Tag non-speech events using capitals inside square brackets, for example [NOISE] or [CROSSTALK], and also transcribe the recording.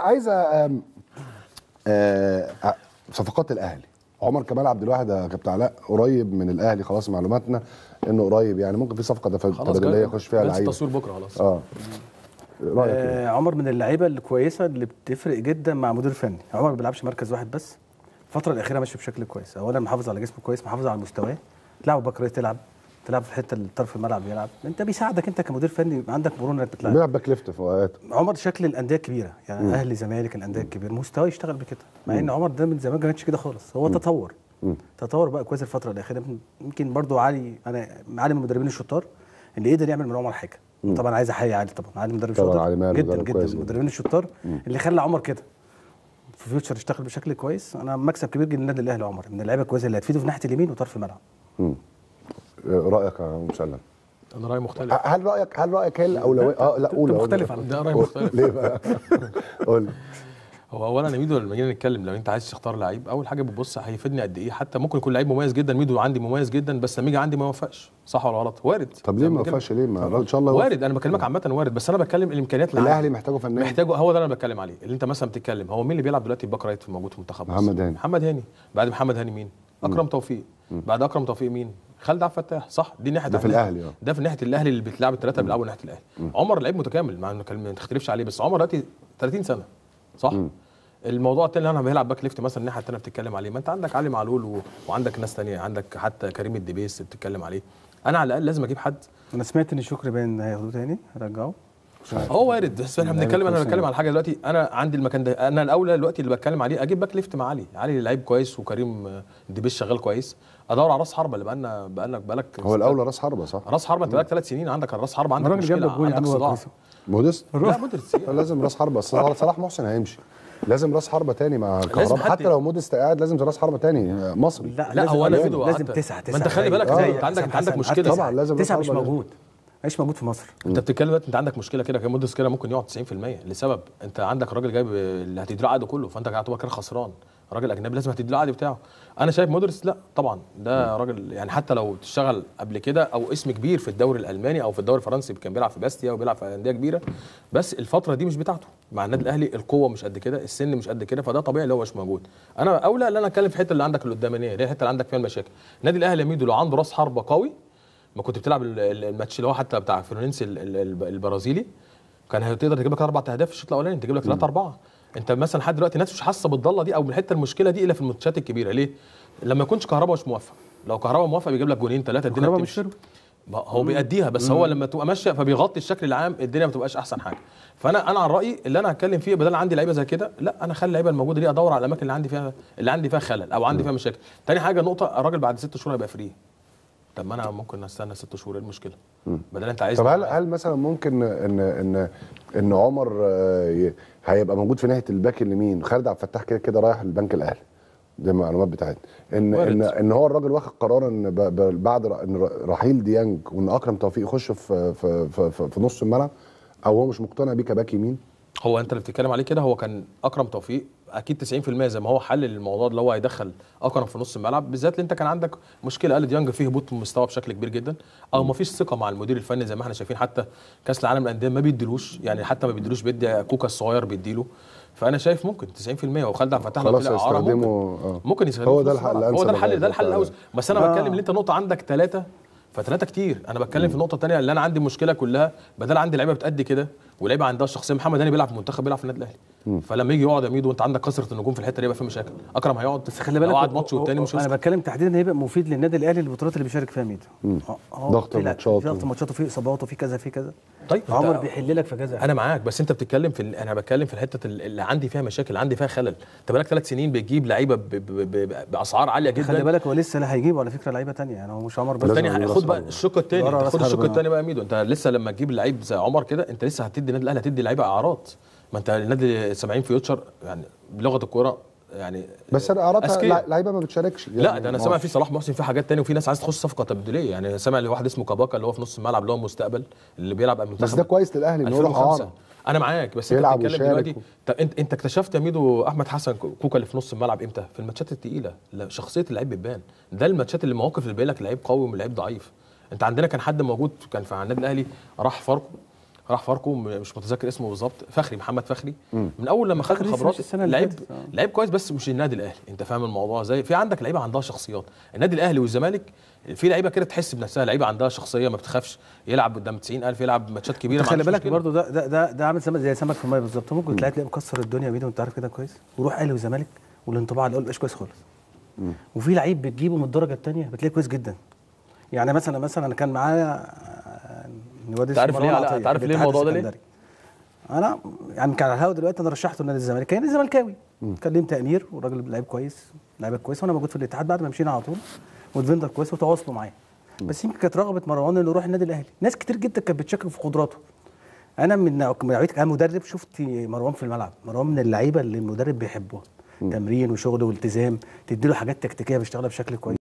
عايزه صفقات الأهلي. عمر كمال عبد الواحد يا كابتن علاء قريب من الأهلي خلاص معلوماتنا إنه قريب يعني ممكن في صفقة خلاص تبادلية. يخش فيها جلسة لعيبة. تصوير بكرة خلاص. آه. رأيك إيه؟ آه عمر من اللعيبة الكويسة اللي بتفرق جدا مع مدير فني. عمر ما بيلعبش مركز واحد بس. الفترة الأخيرة ماشي بشكل كويس. اولا محافظ على جسمه كويس محافظ على مستواه. تلعب بكريه تلعب تلعب في الحته اللي طرف الملعب يلعب انت بيساعدك انت كمدير فني يبقى عندك مرونة انك بتلعب. بيلعب back left في اوقات. عمر شكل الأندية الكبيره يعني مم. أهلي زمالك الأندية الكبيره مستواه يشتغل بكده. مع إن عمر ده من زمان ما كانش كده خالص. هو تطور. مم. تطور بقى كويس الفترة الأخيرة. يمكن برضو علي أنا علي من المدربين الشطار اللي قدر يعمل من عمر حاجة. طبعا عايز أحيي علي طبعا. علي مدرب طبعاً شاطر علي جدا مدرب جدا من. المدربين الشطار اللي خلى عمر كده. في فيوتشر يشتغل بشكل كويس. أنا مكسب كبير جدا للنادي الاهلي عمر من اللعيبة الكويسة اللي هتفيده في ناحية اليمين وطرف الملعب. مم. رأيك يا مسلم؟ أنا رأيي مختلف. هل رايك هل رأيك هي الأولوية؟ آه لا قول. مختلف على ده رأيي. مختلف. ليه بقى؟ [LAUGHS] قول. هو اولا يا ميدو لما جينا نتكلم لو أنت عايز تختار لعيب أول حاجة بتبص هيفيدني قد إيه؟ حتى ممكن يكون لعيب مميز جدا ميدو عندي مميز جدا بس لما يجي عندي ما يوفقش. صح ولا غلط؟ وارد. طب ليه ما. وفاش ليه ما إن شاء الله. وارد. أنا بكلمك عامة وارد بس أنا بتكلم الإمكانيات اللي الأهلي. محتاجه فنيا. محتاجه هو ده اللي أنا بتكلم عليه. اللي أنت مثلا بتتكلم هو مين اللي بيلعب دلوقتي back right موجود في منتخب مصر؟ محمد هاني. محمد هاني. بعد محمد هاني مين؟ أكرم توفيق. بعد أكرم توفيق مين؟ خالد عبد الفتاح صح؟ دي ناحية ده في الأهلي، آه. ده في ناحية الأهلي اللي بتلعب الثلاثه بيلعبوا ناحية الأهلي. عمر لعيب متكامل ما تختلفش عليه بس عمر دلوقتي 30 سنة صح؟ الموضوع التاني اللي أنا بيلعب back left مثلا الناحية التانية بتتكلم عليه. ما انت عندك علي معلول و... وعندك ناس تانية عندك حتى كريم الدبيس بتتكلم عليه. أنا على الأقل لازم أجيب حد. أنا سمعت إن شكري باين هياخدوه تاني رجعوه. هو وارد. بس إحنا بنتكلم أنا. بتكلم على حاجة دلوقتي. أنا عندي المكان ده. أنا الأولى دلوقتي اللي بتكلم عليه أجيب back left مع علي. علي لعيب كويس وكريم آه، دبيس شغال كويس. أدور على راس حربة اللي بقالنا بقالك بقالك هو الأولى راس حربة صح؟ راس حربة. أنت بقالك ثلاث سنين عندك راس حربة عندك مشكلة عندك صداع. موديست لا موديست [LAUGHS] لازم راس حربة. اصل صلاح محسن هيمشي. لازم راس حربة تاني مع كهرباء حد- حتى لو موديست قاعد لازم راس حربة تاني. مصري. لا لا هو أنا لازم- تسعة تسعة. ما أنت خلي بالك أنت عندك انت عندك. مشكلة. تسعة. طبعا لازم تسعة مش موجود. مش موجود في مصر. انت بتتكلم دلوقتي انت عندك مشكلة كده موديست كده ممكن يقعد 90% لسبب انت عندك راجل جايب اللي هتديله عقده كله فانت هتعتبر كده خسران. راجل أجنبي لازم هتديله العقد بتاعه. أنا شايف موديست لا طبعا ده راجل يعني حتى لو تشتغل قبل كده أو اسم كبير في الدوري الألماني أو في الدوري الفرنسي كان بيلعب في باستيا وبيلعب في أندية كبيرة بس الفترة دي مش بتاعته. مع النادي الأهلي القوة مش قد كده السن مش قد كده فده طبيعي اللي هو مش موجود. أنا أولى إن أنا أتكلم في الحته اللي عندك اللي قدامانيه اللي هي الحته اللي عندك فيها المشاكل. النادي الأهلي ميدو لو عنده راس حربة قوي ما كنت بتلعب ال- ال- الماتش اللي هو حتى بتاع فلومينينسي ال- ال- ال- البرازيلي كان هتقدر تجيب لك أربع أهداف في الشوط الأولاني تجيب لك ثلاثة أربعة. أنت مثلا لحد دلوقتي الناس مش حاسة بالضلة دي أو بالحته المشكلة دي إلا في الماتشات الكبيرة. ليه؟ لما يكونش كهربا مش موفق. لو كهربا موفق بيجيب لك جونين ثلاثة الدنيا مش هو بيأديها بس هو لما تبقى ماشية فبيغطي الشكل العام الدنيا ما بتبقاش أحسن حاجة. فانا أنا عن رايي اللي أنا هتكلم فيه بدل عندي لعيبة زي كده لا أنا اخلي اللعيبة الموجودة دي أدور على الأماكن اللي عندي فيها اللي عندي فيها خلل أو عندي فيها مشاكل. تاني حاجة نقطة الراجل بعد ست شهور هيبقى free. طب ما أنا ممكن استنى ست شهور إيه المشكلة؟ بدل انت عايز طب هل هل مثلا ممكن ان ان إن عمر آه، هيبقى موجود في ناحية ال back اليمين؟ خالد عبد الفتاح كده كده رايح البنك الأهلي دي المعلومات بتاعتنا. ان وارد. إن ان هو الراجل واخد قرار إن بعد رحيل ديانج وإن أكرم توفيق يخش في في في, في, في نص الملعب أو هو مش مقتنع بيه كباك يمين؟ هو أنت اللي بتتكلم عليه كده هو كان أكرم توفيق أكيد 90% زي ما هو حل الموضوع اللي هو هيدخل اكرم في نص الملعب. بالذات اللي انت كان عندك مشكلة قال ديانج فيه هبوط مستوى بشكل كبير جدا أو ما فيش ثقة مع المدير الفني زي ما إحنا شايفين. حتى كأس العالم للأندية ما بيديلوش يعني حتى ما بيديلوش بيدي كوكا الصغير بيديله. فأنا شايف ممكن 90% وخالد عبد الفتاح خلاص طلع إعارة ممكن. آه. ممكن يستخدمه هو ده الحل. هو ده الحل. ده الحل الاوسع بس أنا آه. بتكلم إن أنت نقطة عندك ثلاثة فثلاثه كتير. أنا بتكلم في النقطه الثانية اللي أنا عندي مشكلة كلها بدل عندي لعيبة بتأدي كده ولعيبه عندها الشخصيه محمد هاني بيلعب في المنتخب بيلعب في النادي الأهلي. فلما يجي يقعد يا ميدو وانت عندك كثره النجوم في الحتة دي يبقى في مشاكل. أكرم هيقعد بس خلي بالك قعد ماتش والتاني مش أنا. بتكلم تحديدا هيبقى مفيد للنادي الأهلي البطولات اللي بيشارك فيها ميدو. هو- ضغط في لا- الماتشات في ضغط و- ماتشات وفي إصابات وفي كذا في كذا. طيب عمر بيحل لك في كذا. أنا معاك بس أنت بتتكلم في أنا بتكلم في الحتة ال- اللي عندي فيها مشاكل عندي فيها خلل. أنت بقالك ثلاث سنين بتجيب لعيبة بأسعار عالية جدا. خلي بالك هو لسه لا هيجيب على فكرة لعيبة تانية يعني هو مش عمر بس. خد بقى. الشق الثاني خد الشق. الثاني بقى. ميدو. أنت لسه لما تجيب لعيب زي عمر كده أنت لسه هتدي النادي الأهلي هتدي لعيبة اعارات ما أنت النادي 70 فيوتشر يعني بلغة الكورة يعني بس أنا أذكياء. لعيبة ما بتشاركش. لا يعني ده أنا ما سامع في صلاح محسن في حاجات تانية وفي ناس عايز تخش صفقة تبديلية. يعني سامع لواحد اسمه كاباكا اللي هو في نص الملعب اللي هو المستقبل اللي بيلعب المنتخب بس ده كويس للأهلي إن هو يروح 2005 اعاره أنا معاك بس أنت بتتكلم دلوقتي طب أنت أنت اكتشفت يا ميدو أحمد حسن كوكا اللي في نص الملعب إمتى؟ في الماتشات الثقيله لا، شخصية اللعيب بتبان. ده الماتشات اللي المواقف اللي بيقول لك لعيب قوي ولعيب ضعيف. أنت عندنا كان حد موجود كان في النادي الأهلي راح فاركو راح فاركو مش متذكر اسمه بالظبط فخري محمد فخري. من أول لما خد الخبرات لعيب آه. لعيب كويس بس مش النادي الأهلي. أنت فاهم الموضوع إزاي؟ في عندك لعيبة عندها شخصيات. النادي الأهلي والزمالك في لعيبة كده تحس بنفسها لعيبة عندها شخصية ما بتخافش. يلعب قدام 90000 يلعب ماتشات كبيرة خلي بالك. برضو ده ده ده, ده عامل زي سمك في المية بالظبط. ممكن تلاقي تلاقيه مكسر الدنيا بايده وأنت عارف كده كويس. وروح أهلي وزمالك والانطباع الأول مبقاش كويس خالص. وفي لعيب بتجيبه من الدرجة الثانية بتلاقيه كويس جدا. يعني مثلا مثلا أنا كان معايا الواد إسمه تعرف ليه تعرف ليه الموضوع ده ليه؟ أنا يعني كان على الهوا دلوقتي أنا رشحته لنادي الزمالك. كان زملكاوي كان ليه تامير والراجل لعيب كويس لعيبة كويسة وأنا موجود في الاتحاد بعد ما مشينا على طول. ودفندر كويس وتواصلوا معايا بس يمكن كانت رغبة مروان إنه يروح النادي الأهلي. ناس كتير جدا كانت بتشكك في قدراته. أنا من نوعيتك أنا مدرب شفت مروان في الملعب. مروان من اللعيبة اللي المدرب بيحبوها. تمرين وشغل والتزام تديله حاجات تكتيكية بيشتغلها بشكل كويس.